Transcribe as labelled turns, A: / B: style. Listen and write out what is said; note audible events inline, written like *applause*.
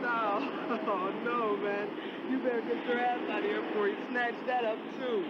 A: no. *laughs* Oh, no, man. You better get your ass out of here before he snatched that up, too.